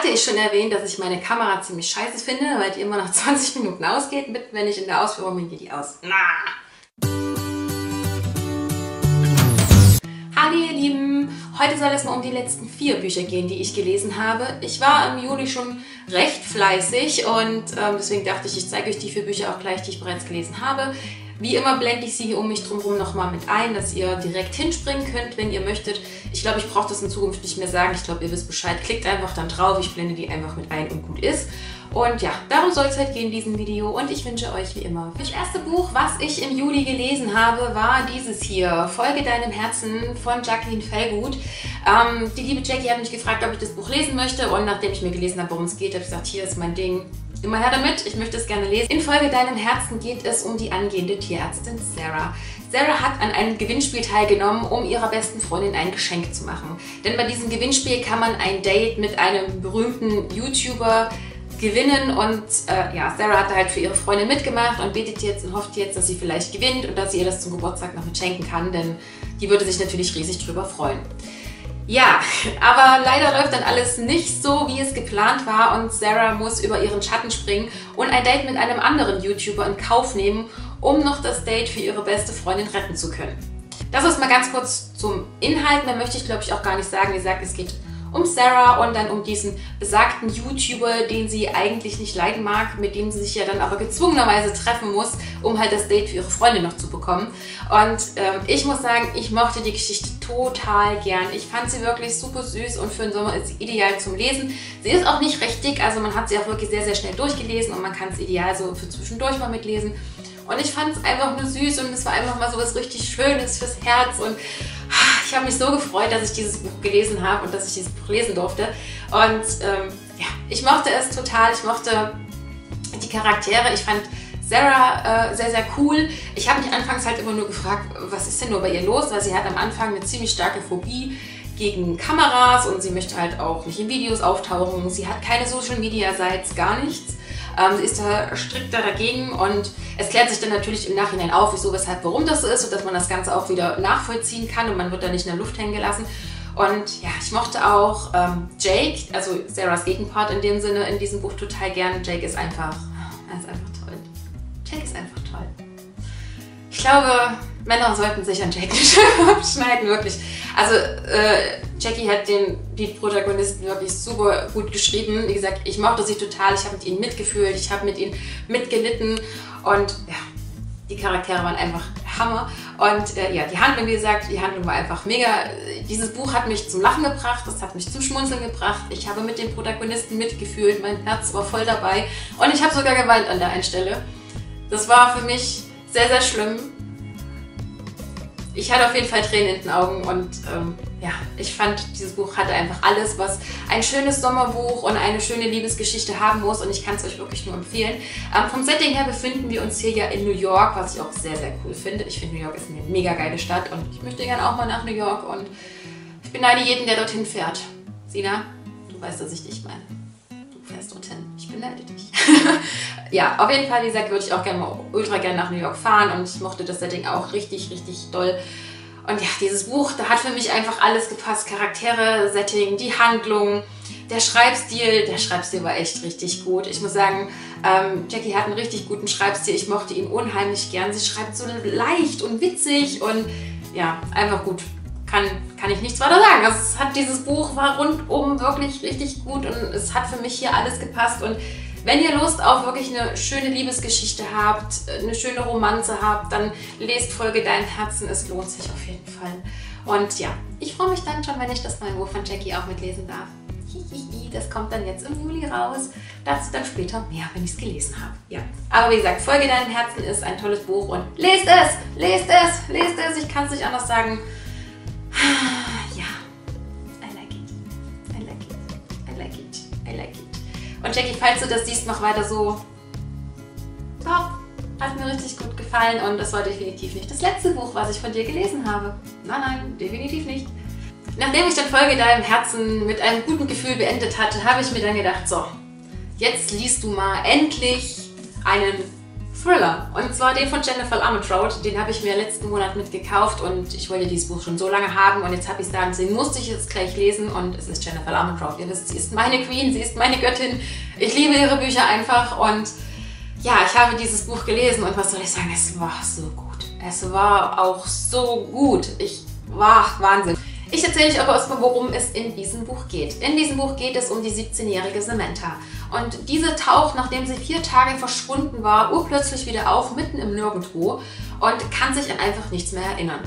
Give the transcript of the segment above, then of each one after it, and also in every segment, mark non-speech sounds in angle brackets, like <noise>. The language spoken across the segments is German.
hatte ich schon erwähnt, dass ich meine Kamera ziemlich scheiße finde, weil die immer nach 20 <laughs> Minuten ausgeht, mit, wenn ich in der Ausführung bin, geht die aus. Na. Hallo ihr Lieben, heute soll es mal um die letzten vier Bücher gehen, die ich gelesen habe. Ich war im Juli schon recht fleißig und ähm, deswegen dachte ich, ich zeige euch die vier Bücher auch gleich, die ich bereits gelesen habe. Wie immer blende ich sie hier um mich drumherum nochmal mit ein, dass ihr direkt hinspringen könnt, wenn ihr möchtet. Ich glaube, ich brauche das in Zukunft nicht mehr sagen. Ich glaube, ihr wisst Bescheid. Klickt einfach dann drauf. Ich blende die einfach mit ein und gut ist. Und ja, darum soll es halt gehen in diesem Video und ich wünsche euch wie immer. Das erste Buch, was ich im Juli gelesen habe, war dieses hier, Folge deinem Herzen von Jacqueline Fellgut. Ähm, die liebe Jackie hat mich gefragt, ob ich das Buch lesen möchte und nachdem ich mir gelesen habe, worum es geht, habe ich gesagt, hier ist mein Ding. Immer her damit, ich möchte es gerne lesen. In Folge Deinem Herzen geht es um die angehende Tierärztin Sarah. Sarah hat an einem Gewinnspiel teilgenommen, um ihrer besten Freundin ein Geschenk zu machen. Denn bei diesem Gewinnspiel kann man ein Date mit einem berühmten YouTuber gewinnen und äh, ja, Sarah hat halt für ihre Freundin mitgemacht und betet jetzt und hofft jetzt, dass sie vielleicht gewinnt und dass sie ihr das zum Geburtstag noch mit schenken kann, denn die würde sich natürlich riesig drüber freuen. Ja, aber leider läuft dann alles nicht so, wie es geplant war und Sarah muss über ihren Schatten springen und ein Date mit einem anderen YouTuber in Kauf nehmen, um noch das Date für ihre beste Freundin retten zu können. Das ist mal ganz kurz zum Inhalt, mehr möchte ich glaube ich auch gar nicht sagen. Wie gesagt, es geht um Sarah und dann um diesen besagten YouTuber, den sie eigentlich nicht leiden mag, mit dem sie sich ja dann aber gezwungenerweise treffen muss, um halt das Date für ihre Freundin noch zu bekommen. Und ähm, ich muss sagen, ich mochte die Geschichte total gern. Ich fand sie wirklich super süß und für den Sommer ist sie ideal zum Lesen. Sie ist auch nicht recht dick, also man hat sie auch wirklich sehr, sehr schnell durchgelesen und man kann es ideal so für zwischendurch mal mitlesen. Und ich fand es einfach nur süß und es war einfach mal so was richtig Schönes fürs Herz und ich habe mich so gefreut, dass ich dieses Buch gelesen habe und dass ich dieses Buch lesen durfte. Und ähm, ja, ich mochte es total. Ich mochte die Charaktere. Ich fand Sarah äh, sehr, sehr cool. Ich habe mich anfangs halt immer nur gefragt, was ist denn nur bei ihr los? Weil sie hat am Anfang eine ziemlich starke Phobie gegen Kameras und sie möchte halt auch nicht in Videos auftauchen. Sie hat keine Social Media Sites, gar nichts. Ähm, sie ist da strikter dagegen und es klärt sich dann natürlich im Nachhinein auf, wieso, weshalb, warum das so ist, sodass man das Ganze auch wieder nachvollziehen kann und man wird da nicht in der Luft hängen gelassen. Und ja, ich mochte auch ähm, Jake, also Sarahs Gegenpart in dem Sinne, in diesem Buch total gern. Jake ist einfach, er ist einfach toll. Jake ist einfach toll. Ich glaube, Männer sollten sich an Jake <laughs> nicht abschneiden, wirklich. Also äh, Jackie hat den, die Protagonisten wirklich super gut geschrieben. Wie gesagt, ich mochte sie total, ich habe mit ihnen mitgefühlt, ich habe mit ihnen mitgelitten und ja, die Charaktere waren einfach Hammer. Und äh, ja, die Handlung, wie gesagt, die Handlung war einfach mega. Dieses Buch hat mich zum Lachen gebracht, das hat mich zum Schmunzeln gebracht. Ich habe mit den Protagonisten mitgefühlt, mein Herz war voll dabei und ich habe sogar geweint an der einen Stelle. Das war für mich sehr, sehr schlimm ich hatte auf jeden Fall Tränen in den Augen und ähm, ja, ich fand, dieses Buch hatte einfach alles, was ein schönes Sommerbuch und eine schöne Liebesgeschichte haben muss und ich kann es euch wirklich nur empfehlen. Ähm, vom Setting her befinden wir uns hier ja in New York, was ich auch sehr, sehr cool finde. Ich finde, New York ist eine mega geile Stadt und ich möchte gerne auch mal nach New York und ich beneide jeden, der dorthin fährt. Sina, du weißt, dass ich dich meine. Du fährst dorthin. Ich beneide dich. <laughs> ja, auf jeden Fall, wie gesagt, würde ich auch gerne mal ultra gerne nach New York fahren und ich mochte das Setting auch richtig, richtig doll. Und ja, dieses Buch, da hat für mich einfach alles gepasst. Charaktere, Setting, die Handlung, der Schreibstil. Der Schreibstil war echt richtig gut. Ich muss sagen, ähm, Jackie hat einen richtig guten Schreibstil. Ich mochte ihn unheimlich gern. Sie schreibt so leicht und witzig und ja, einfach gut. Kann, kann ich nichts weiter sagen. Also es hat dieses Buch war rundum wirklich richtig gut und es hat für mich hier alles gepasst und wenn ihr Lust auf wirklich eine schöne Liebesgeschichte habt, eine schöne Romanze habt, dann lest Folge Dein Herzen, es lohnt sich auf jeden Fall. Und ja, ich freue mich dann schon, wenn ich das neue Buch von Jackie auch mitlesen darf. Das kommt dann jetzt im Juli raus. Dazu dann später mehr, wenn ich es gelesen habe. Ja. Aber wie gesagt, Folge Deinem Herzen ist ein tolles Buch und lest es, lest es, lest es. Ich kann es nicht anders sagen. Und Jackie, falls du das siehst, noch weiter so. Top! Hat mir richtig gut gefallen und das war definitiv nicht das letzte Buch, was ich von dir gelesen habe. Nein, nein, definitiv nicht. Nachdem ich dann Folge deinem Herzen mit einem guten Gefühl beendet hatte, habe ich mir dann gedacht, so, jetzt liest du mal endlich einen Thriller. Und zwar den von Jennifer Armentrout. Den habe ich mir letzten Monat mitgekauft und ich wollte dieses Buch schon so lange haben und jetzt habe ich es da und deswegen musste ich es gleich lesen und es ist Jennifer Armentrout. Ihr wisst, sie ist meine Queen, sie ist meine Göttin. Ich liebe ihre Bücher einfach und ja, ich habe dieses Buch gelesen und was soll ich sagen, es war so gut. Es war auch so gut. Ich war Wahnsinn. Ich erzähle euch aber erstmal, worum es in diesem Buch geht. In diesem Buch geht es um die 17-jährige Samantha. Und diese taucht, nachdem sie vier Tage verschwunden war, urplötzlich wieder auf, mitten im Nirgendwo und kann sich an einfach nichts mehr erinnern.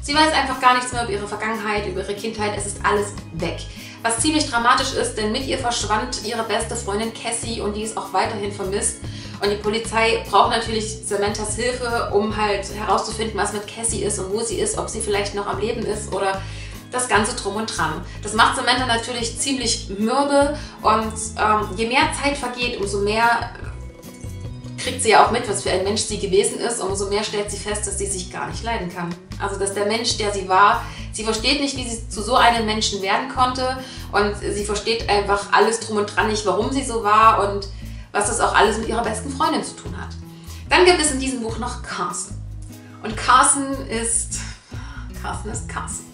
Sie weiß einfach gar nichts mehr über ihre Vergangenheit, über ihre Kindheit, es ist alles weg. Was ziemlich dramatisch ist, denn mit ihr verschwand ihre beste Freundin Cassie und die ist auch weiterhin vermisst. Und die Polizei braucht natürlich Samanthas Hilfe, um halt herauszufinden, was mit Cassie ist und wo sie ist, ob sie vielleicht noch am Leben ist oder das Ganze drum und dran. Das macht Samantha natürlich ziemlich mürbe und ähm, je mehr Zeit vergeht, umso mehr kriegt sie ja auch mit, was für ein Mensch sie gewesen ist, umso mehr stellt sie fest, dass sie sich gar nicht leiden kann. Also dass der Mensch, der sie war, sie versteht nicht, wie sie zu so einem Menschen werden konnte und sie versteht einfach alles drum und dran nicht, warum sie so war und was das auch alles mit ihrer besten Freundin zu tun hat. Dann gibt es in diesem Buch noch Carson. Und Carson ist... Carson ist Carson.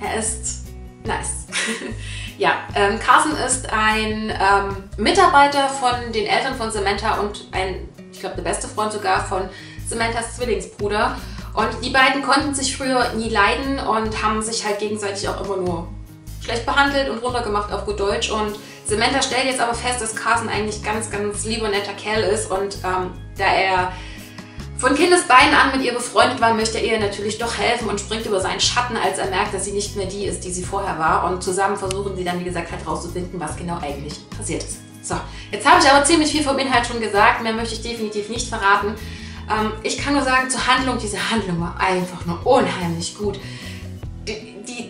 Er ist nice. <laughs> ja, ähm, Carson ist ein ähm, Mitarbeiter von den Eltern von Samantha und ein, ich glaube, der beste Freund sogar von Samanthas Zwillingsbruder. Und die beiden konnten sich früher nie leiden und haben sich halt gegenseitig auch immer nur schlecht behandelt und runtergemacht auf gut Deutsch. Und Samantha stellt jetzt aber fest, dass Carson eigentlich ganz, ganz lieber netter Kerl ist und ähm, da er von Kindesbeinen an mit ihr befreundet war, möchte er ihr natürlich doch helfen und springt über seinen Schatten, als er merkt, dass sie nicht mehr die ist, die sie vorher war. Und zusammen versuchen sie dann, wie gesagt, halt rauszufinden, was genau eigentlich passiert ist. So, jetzt habe ich aber ziemlich viel vom Inhalt schon gesagt. Mehr möchte ich definitiv nicht verraten. Ähm, ich kann nur sagen, zur Handlung, diese Handlung war einfach nur unheimlich gut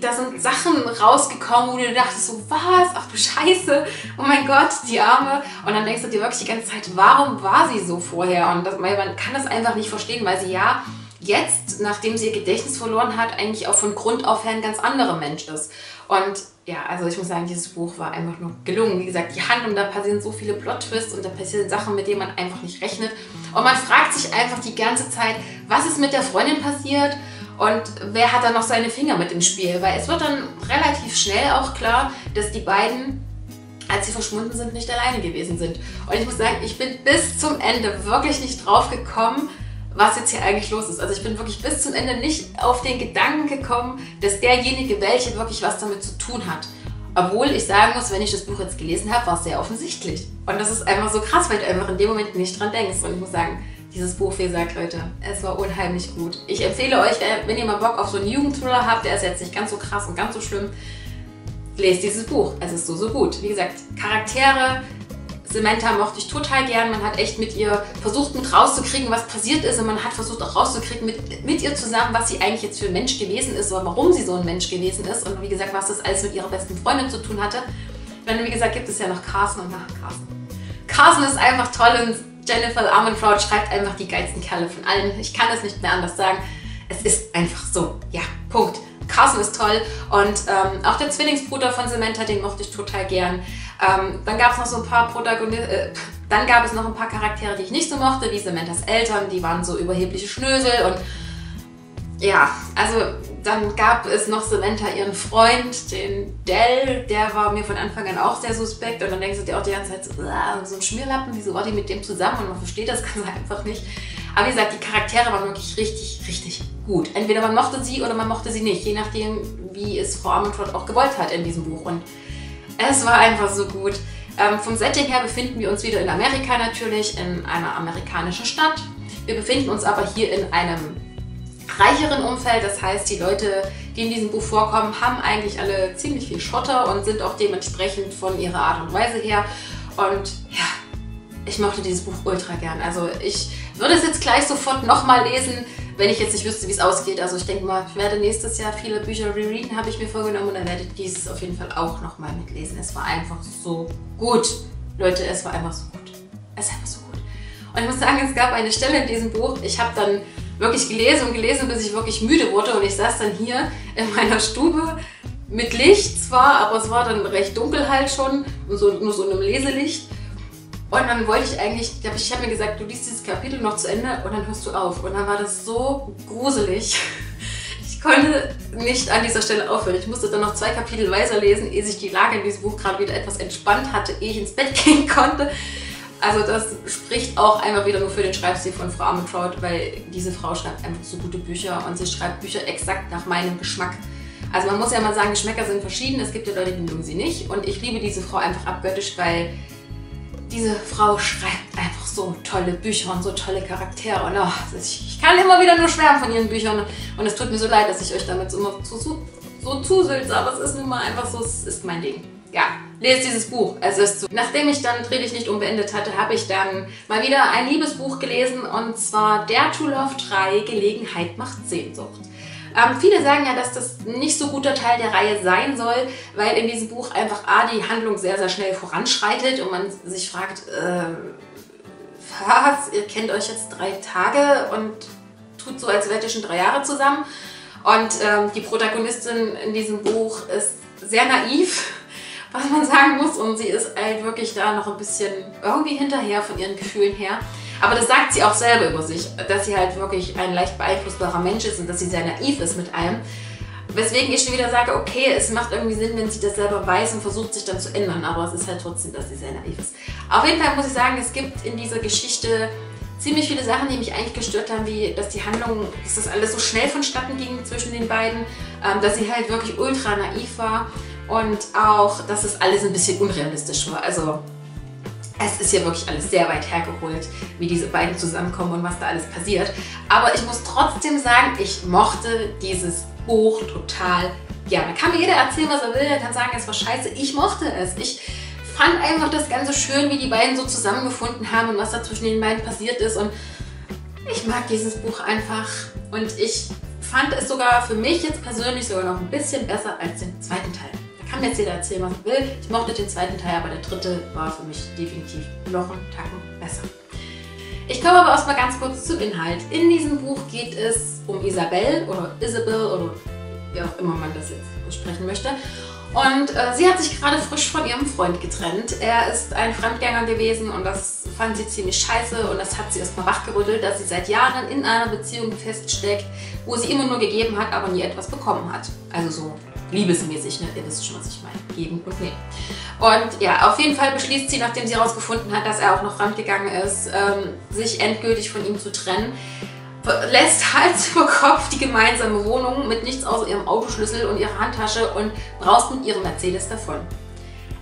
da sind Sachen rausgekommen, wo du dachtest so, was? Ach du Scheiße, oh mein Gott, die Arme. Und dann denkst du dir wirklich die ganze Zeit, warum war sie so vorher? Und das, man kann das einfach nicht verstehen, weil sie ja jetzt, nachdem sie ihr Gedächtnis verloren hat, eigentlich auch von Grund auf her ein ganz anderer Mensch ist. Und ja, also ich muss sagen, dieses Buch war einfach nur gelungen. Wie gesagt, die Handlung, da passieren so viele Plot-Twists und da passieren Sachen, mit denen man einfach nicht rechnet. Und man fragt sich einfach die ganze Zeit, was ist mit der Freundin passiert? Und wer hat da noch seine Finger mit im Spiel? Weil es wird dann relativ schnell auch klar, dass die beiden, als sie verschwunden sind, nicht alleine gewesen sind. Und ich muss sagen, ich bin bis zum Ende wirklich nicht drauf gekommen, was jetzt hier eigentlich los ist. Also ich bin wirklich bis zum Ende nicht auf den Gedanken gekommen, dass derjenige, welche wirklich was damit zu tun hat. Obwohl ich sagen muss, wenn ich das Buch jetzt gelesen habe, war es sehr offensichtlich. Und das ist einfach so krass, weil du einfach in dem Moment nicht dran denkst. Und ich muss sagen, dieses Buch, wie gesagt, Leute, es war unheimlich gut. Ich empfehle euch, äh, wenn ihr mal Bock auf so einen Jugendthriller habt, der ist jetzt nicht ganz so krass und ganz so schlimm, lest dieses Buch. Es ist so, so gut. Wie gesagt, Charaktere, Samantha mochte ich total gern. Man hat echt mit ihr versucht, mit rauszukriegen, was passiert ist. Und man hat versucht auch rauszukriegen mit, mit ihr zusammen, was sie eigentlich jetzt für ein Mensch gewesen ist oder warum sie so ein Mensch gewesen ist. Und wie gesagt, was das alles mit ihrer besten Freundin zu tun hatte. Dann, wie gesagt, gibt es ja noch Carson und nach Carson. Carson ist einfach toll und Jennifer Armentrout schreibt einfach die geilsten Kerle von allen. Ich kann es nicht mehr anders sagen. Es ist einfach so. Ja, Punkt. Carson ist toll und ähm, auch der Zwillingsbruder von Samantha, den mochte ich total gern. Ähm, dann gab es noch so ein paar Protagonisten, äh, dann gab es noch ein paar Charaktere, die ich nicht so mochte, wie Samanthas Eltern, die waren so überhebliche Schnösel und ja, also dann gab es noch Samantha ihren Freund, den Dell, der war mir von Anfang an auch sehr suspekt und dann denkst du dir auch die ganze Zeit so, so ein Schmierlappen, wieso war die mit dem zusammen und man versteht das <laughs> ganz einfach nicht. Aber wie gesagt, die Charaktere waren wirklich richtig, richtig gut. Entweder man mochte sie oder man mochte sie nicht, je nachdem, wie es Frau Armentrout auch gewollt hat in diesem Buch und es war einfach so gut. Ähm, vom Setting her befinden wir uns wieder in Amerika natürlich, in einer amerikanischen Stadt. Wir befinden uns aber hier in einem reicheren Umfeld. Das heißt, die Leute, die in diesem Buch vorkommen, haben eigentlich alle ziemlich viel Schotter und sind auch dementsprechend von ihrer Art und Weise her. Und ja, ich mochte dieses Buch ultra gern. Also ich würde es jetzt gleich sofort nochmal lesen, wenn ich jetzt nicht wüsste, wie es ausgeht. Also ich denke mal, ich werde nächstes Jahr viele Bücher rereaden, habe ich mir vorgenommen. Und dann werde ich dieses auf jeden Fall auch nochmal mitlesen. Es war einfach so gut. Leute, es war einfach so gut. Es ist einfach so gut. Und ich muss sagen, es gab eine Stelle in diesem Buch, ich habe dann wirklich gelesen und gelesen, bis ich wirklich müde wurde. Und ich saß dann hier in meiner Stube mit Licht zwar, aber es war dann recht dunkel halt schon, so, nur so einem Leselicht. Und dann wollte ich eigentlich, ich, ich habe mir gesagt, du liest dieses Kapitel noch zu Ende und dann hörst du auf. Und dann war das so gruselig. <laughs> Ich konnte nicht an dieser Stelle aufhören. Ich musste dann noch zwei Kapitel weiterlesen, ehe sich die Lage in diesem Buch gerade wieder etwas entspannt hatte, ehe ich ins Bett <laughs> gehen konnte. Also das spricht auch einmal wieder nur für den Schreibstil von Frau Armentrout, weil diese Frau schreibt einfach so gute Bücher und sie schreibt Bücher exakt nach meinem Geschmack. Also man muss ja mal sagen, Geschmäcker sind verschieden. Es gibt ja Leute, die mögen sie nicht. Und ich liebe diese Frau einfach abgöttisch, weil diese Frau schreibt einfach so tolle Bücher und so tolle Charaktere. Und oh, ich kann immer wieder nur schwärmen von ihren Büchern. Und es tut mir so leid, dass ich euch damit so, so, so zusülze. Aber es ist nun mal einfach so, es ist mein Ding. Ja, lest dieses Buch. Es ist so. Nachdem ich dann Dreh dich nicht unbeendet hatte, habe ich dann mal wieder ein Liebesbuch gelesen. Und zwar Der to Love 3, Gelegenheit macht Sehnsucht. Ähm, viele sagen ja, dass das nicht so guter Teil der Reihe sein soll, weil in diesem Buch einfach A, die Handlung sehr, sehr schnell voranschreitet und man sich fragt, äh, was, ihr kennt euch jetzt drei Tage und tut so, als wärt ihr schon drei Jahre zusammen. Und ähm, die Protagonistin in diesem Buch ist sehr naiv, was man sagen muss. Und sie ist halt wirklich da noch ein bisschen irgendwie hinterher von ihren Gefühlen her. Aber das sagt sie auch selber über sich, dass sie halt wirklich ein leicht beeinflussbarer Mensch ist und dass sie sehr naiv ist mit allem. Weswegen ich schon wieder sage, okay, es macht irgendwie Sinn, wenn sie das selber weiß und versucht sich dann zu ändern, aber es ist halt trotzdem, dass sie sehr naiv ist. Auf jeden Fall muss ich sagen, es gibt in dieser Geschichte ziemlich viele Sachen, die mich eigentlich gestört haben, wie dass die Handlung, dass das alles so schnell vonstatten ging zwischen den beiden, ähm, dass sie halt wirklich ultra naiv war und auch, dass es alles ein bisschen unrealistisch war. Also es ist ja wirklich alles sehr weit hergeholt, wie diese beiden zusammenkommen und was da alles passiert. Aber ich muss trotzdem sagen, ich mochte dieses Buch total gerne. Kann mir jeder erzählen, was er will, er kann sagen, es war scheiße. Ich mochte es. Ich fand einfach das Ganze schön, wie die beiden so zusammengefunden haben und was da zwischen den beiden passiert ist. Und ich mag dieses Buch einfach. Und ich fand es sogar für mich jetzt persönlich sogar noch ein bisschen besser als den zweiten Teil kann jetzt jeder erzählen, was er will. Ich mochte den zweiten Teil, aber der dritte war für mich definitiv noch einen Tacken besser. Ich komme aber erstmal ganz kurz zum Inhalt. In diesem Buch geht es um Isabel oder Isabel oder wie auch immer man das jetzt aussprechen möchte. Und äh, sie hat sich gerade frisch von ihrem Freund getrennt. Er ist ein Fremdgänger gewesen und das fand sie ziemlich scheiße und das hat sie erstmal wachgerüttelt, dass sie seit Jahren in einer Beziehung feststeckt, wo sie immer nur gegeben hat, aber nie etwas bekommen hat. Also so liebesmäßig, ne? ihr wisst schon, was ich meine. Geben und nehmen. Und ja, auf jeden Fall beschließt sie, nachdem sie herausgefunden hat, dass er auch noch fremdgegangen ist, ähm, sich endgültig von ihm zu trennen. Lässt Hals <laughs> über Kopf die gemeinsame Wohnung mit nichts außer ihrem Autoschlüssel und ihrer Handtasche und braust mit ihrem Mercedes davon.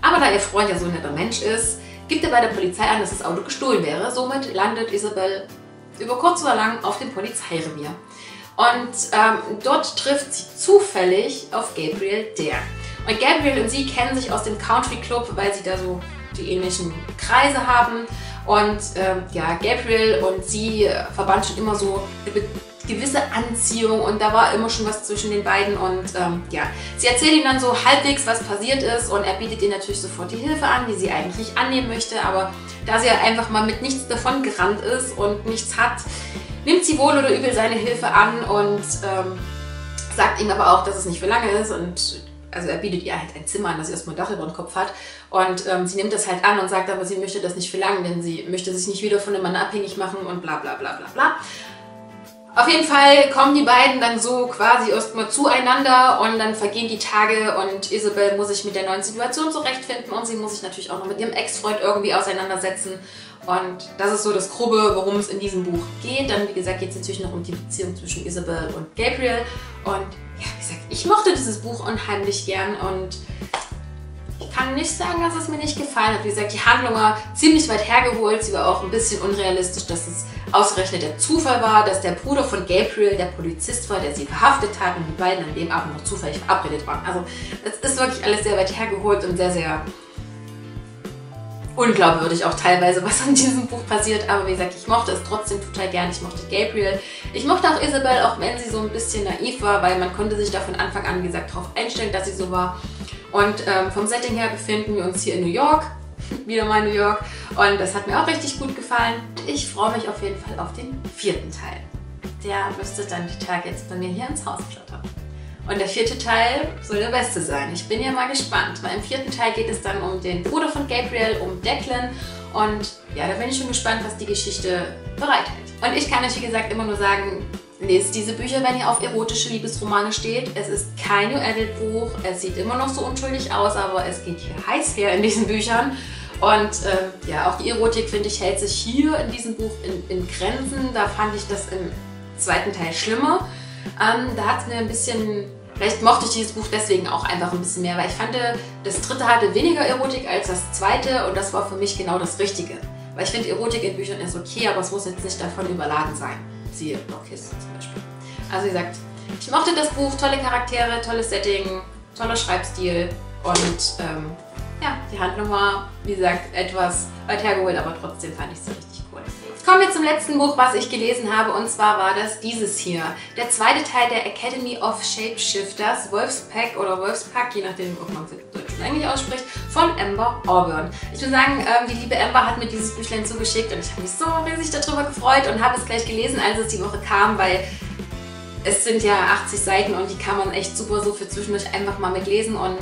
Aber da ihr Freund ja so ein netter Mensch ist, gibt er bei der Polizei an, dass das Auto gestohlen wäre. Somit landet Isabel über kurz oder lang auf dem Polizeirevier. Und ähm, dort trifft sie zufällig auf Gabriel Dare. Und Gabriel und sie kennen sich aus dem Country Club, weil sie da so die ähnlichen Kreise haben. Und ähm, ja, Gabriel und sie äh, verband schon immer so eine gewisse Anziehung und da war immer schon was zwischen den beiden. Und ähm, ja, sie erzählt ihm dann so halbwegs, was passiert ist und er bietet ihr natürlich sofort die Hilfe an, die sie eigentlich annehmen möchte. Aber da sie ja einfach mal mit nichts davon gerannt ist und nichts hat, nimmt sie wohl oder übel seine Hilfe an und ähm, sagt ihm aber auch, dass es nicht für lange ist und also er bietet ihr halt ein Zimmer an, dass sie erstmal ein Dach über den Kopf hat. Und ähm, sie nimmt das halt an und sagt aber, sie möchte das nicht für lange, denn sie möchte sich nicht wieder von dem Mann abhängig machen und bla bla bla bla bla. Auf jeden Fall kommen die beiden dann so quasi erstmal zueinander und dann vergehen die Tage und Isabel muss sich mit der neuen Situation zurechtfinden und sie muss sich natürlich auch noch mit ihrem Ex-Freund irgendwie auseinandersetzen. Und das ist so das Grobe, worum es in diesem Buch geht. Dann, wie gesagt, geht es natürlich noch um die Beziehung zwischen Isabel und Gabriel. Und ja, wie gesagt, ich mochte dieses Buch unheimlich gern und ich kann nicht sagen, dass es mir nicht gefallen hat. Wie gesagt, die Handlung war ziemlich weit hergeholt. Sie war auch ein bisschen unrealistisch, dass es ausgerechnet der Zufall war, dass der Bruder von Gabriel der Polizist war, der sie verhaftet hat und die beiden an dem Abend noch zufällig verabredet waren. Also es ist wirklich alles sehr weit hergeholt und sehr, sehr unglaubwürdig auch teilweise, was an diesem Buch passiert. Aber wie gesagt, ich mochte es trotzdem total gern. Ich mochte Gabriel. Ich mochte auch Isabel, auch wenn sie so ein bisschen naiv war, weil man konnte sich da von Anfang an, wie gesagt, darauf einstellen, dass sie so war. Und ähm, vom Setting her befinden wir uns hier in New York. <laughs> Wieder mal New York. Und das hat mir auch richtig gut gefallen. Ich freue mich auf jeden Fall auf den vierten Teil. Der müsste dann die Tage jetzt bei mir hier ins Haus flattern. Und der vierte Teil soll der beste sein. Ich bin ja mal gespannt, weil im vierten Teil geht es dann um den Bruder von Gabriel, um Declan. Und ja, da bin ich schon gespannt, was die Geschichte bereithält. Und ich kann euch, wie gesagt, immer nur sagen, lest diese Bücher, wenn ihr auf erotische Liebesromane steht. Es ist kein New Adult Buch, es sieht immer noch so unschuldig aus, aber es geht hier heiß her in diesen Büchern. Und äh, ja, auch die Erotik, finde ich, hält sich hier in diesem Buch in, in Grenzen. Da fand ich das im zweiten Teil schlimmer. Ähm, da hat es mir ein bisschen Vielleicht mochte ich dieses Buch deswegen auch einfach ein bisschen mehr, weil ich fand, das dritte hatte weniger Erotik als das zweite und das war für mich genau das Richtige. Weil ich finde, Erotik in Büchern ist okay, aber es muss jetzt nicht davon überladen sein. Siehe Blockkiss zum Beispiel. Also wie gesagt, ich mochte das Buch, tolle Charaktere, tolles Setting, toller Schreibstil und ähm, ja, die Handlung war, wie gesagt, etwas weit hergeholt, aber trotzdem fand ich sie richtig Kommen wir zum letzten Buch, was ich gelesen habe, und zwar war das dieses hier. Der zweite Teil der Academy of Shapeshifters, Wolfspack oder Wolfspack, je nachdem, ob man es Deutsch oder Englisch ausspricht, von Amber Auburn. Ich muss sagen, ähm, die liebe Amber hat mir dieses Büchlein zugeschickt und ich habe mich so riesig darüber gefreut und habe es gleich gelesen, als es die Woche kam, weil es sind ja 80 Seiten und die kann man echt super so für zwischendurch einfach mal mitlesen und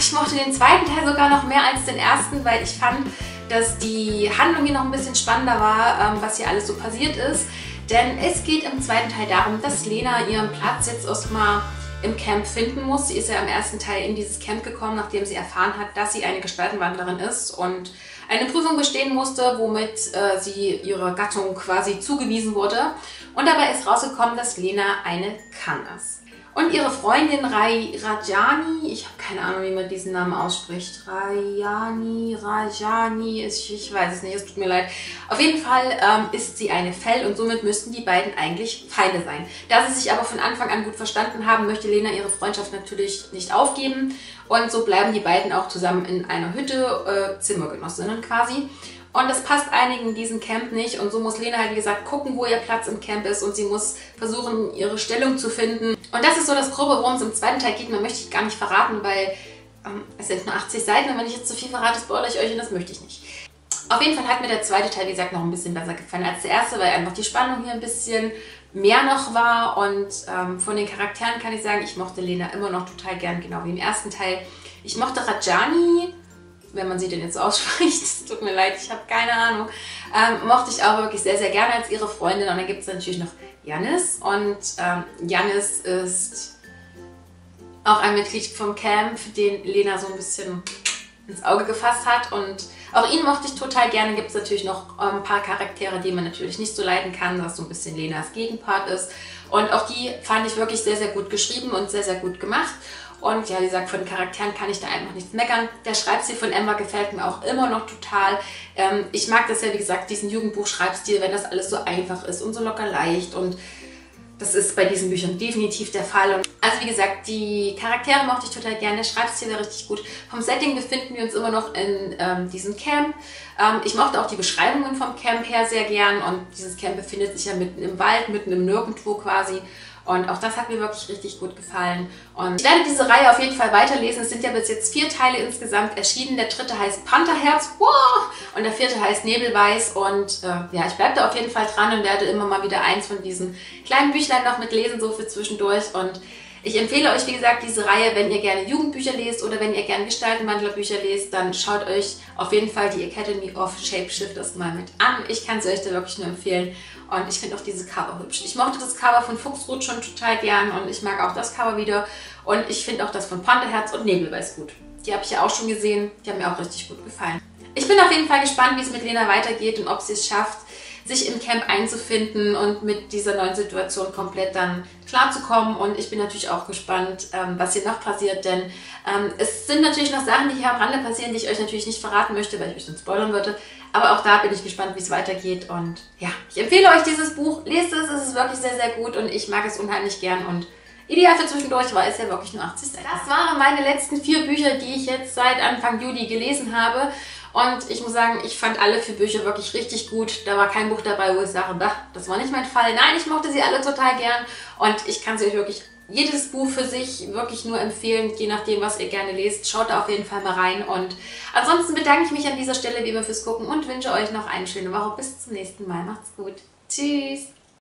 ich mochte den zweiten Teil sogar noch mehr als den ersten, weil ich fand, dass die Handlung hier noch ein bisschen spannender war, ähm, was hier alles so passiert ist. Denn es geht im zweiten Teil darum, dass Lena ihren Platz jetzt erstmal im Camp finden muss. Sie ist ja im ersten Teil in dieses Camp gekommen, nachdem sie erfahren hat, dass sie eine Gestaltenwandlerin ist und eine Prüfung bestehen musste, womit äh, sie ihrer Gattung quasi zugewiesen wurde. Und dabei ist rausgekommen, dass Lena eine Kann ist. Und ihre Freundin Rai Rajani, ich habe keine Ahnung, wie man diesen Namen ausspricht. Rajani, Rajani, ich, ich weiß es nicht, es tut mir leid. Auf jeden Fall ähm, ist sie eine Fell und somit müssten die beiden eigentlich Feinde sein. Da sie sich aber von Anfang an gut verstanden haben, möchte Lena ihre Freundschaft natürlich nicht aufgeben. Und so bleiben die beiden auch zusammen in einer Hütte, äh, Zimmergenossinnen quasi. Und das passt einigen in diesem Camp nicht. Und so muss Lena halt, wie gesagt, gucken, wo ihr Platz im Camp ist. Und sie muss versuchen, ihre Stellung zu finden. Und das ist so das Grobe, worum es im zweiten Teil geht. Man möchte ich gar nicht verraten, weil ähm, es sind nur 80 Seiten. Und wenn ich jetzt zu viel verrate, spoilere ich euch und das möchte ich nicht. Auf jeden Fall hat mir der zweite Teil, wie gesagt, noch ein bisschen besser gefallen als der erste, weil einfach die Spannung hier ein bisschen mehr noch war. Und ähm, von den Charakteren kann ich sagen, ich mochte Lena immer noch total gern, genau wie im ersten Teil. Ich mochte Rajani wenn man sie denn jetzt ausspricht. <laughs> Tut mir leid, ich habe keine Ahnung. Ähm, mochte ich auch wirklich sehr, sehr gerne als ihre Freundin. Und dann gibt es natürlich noch Janis. Und ähm, Janis ist auch ein Mitglied vom Camp, den Lena so ein bisschen ins Auge gefasst hat. Und auch ihn mochte ich total gerne. Gibt es natürlich noch ein paar Charaktere, die man natürlich nicht so leiden kann, was so ein bisschen Lenas Gegenpart ist. Und auch die fand ich wirklich sehr, sehr gut geschrieben und sehr, sehr gut gemacht. Und ja, wie gesagt, von den Charakteren kann ich da einfach nichts meckern. Der Schreibstil von Emma gefällt mir auch immer noch total. Ähm, ich mag das ja, wie gesagt, diesen Jugendbuch-Schreibstil, wenn das alles so einfach ist und so locker leicht. Und das ist bei diesen Büchern definitiv der Fall. Und also wie gesagt, die Charaktere mochte ich total gerne, der Schreibstil war richtig gut. Vom Setting befinden wir uns immer noch in ähm, diesem Camp. Ähm, ich mochte auch die Beschreibungen vom Camp her sehr gern und dieses Camp befindet sich ja mitten im Wald, mitten im Nirgendwo quasi. Und auch das hat mir wirklich richtig gut gefallen. Und ich werde diese Reihe auf jeden Fall weiterlesen. Es sind ja bis jetzt vier Teile insgesamt erschienen. Der dritte heißt Pantherherz wow! und der vierte heißt Nebelweiß. Und äh, ja, ich bleibe da auf jeden Fall dran und werde immer mal wieder eins von diesen kleinen Büchlein noch mitlesen, so für zwischendurch. Und ich empfehle euch, wie gesagt, diese Reihe, wenn ihr gerne Jugendbücher lest oder wenn ihr gerne Gestaltenwandlerbücher lest, dann schaut euch auf jeden Fall die Academy of Shapeshifters mal mit an. Ich kann sie euch da wirklich nur empfehlen. Und ich finde auch diese Cover hübsch. Ich mochte das Cover von Fuchsrot schon total gern und ich mag auch das Cover wieder. Und ich finde auch das von Pantherherz und Nebelweiß gut. Die habe ich ja auch schon gesehen. Die haben mir auch richtig gut gefallen. Ich bin auf jeden Fall gespannt, wie es mit Lena weitergeht und ob sie es schafft, sich im Camp einzufinden und mit dieser neuen Situation komplett dann klarzukommen. Und ich bin natürlich auch gespannt, ähm, was hier noch passiert, denn ähm, es sind natürlich noch Sachen, die hier am Rande passieren, die ich euch natürlich nicht verraten möchte, weil ich euch dann spoilern würde. Aber auch da bin ich gespannt, wie es weitergeht. Und ja, ich empfehle euch dieses Buch. Lest es, es ist wirklich sehr, sehr gut und ich mag es unheimlich gern. Und Ideal für zwischendurch, weil es ja wirklich nur 80 Seiten. Das waren meine letzten vier Bücher, die ich jetzt seit Anfang Juli gelesen habe. Und ich muss sagen, ich fand alle vier Bücher wirklich richtig gut. Da war kein Buch dabei, wo ich sage, das war nicht mein Fall. Nein, ich mochte sie alle total gern. Und ich kann sie euch wirklich jedes Buch für sich wirklich nur empfehlen, je nachdem, was ihr gerne lest. Schaut da auf jeden Fall mal rein. Und ansonsten bedanke ich mich an dieser Stelle wie immer fürs Gucken und wünsche euch noch eine schöne Woche. Bis zum nächsten Mal. Macht's gut. Tschüss.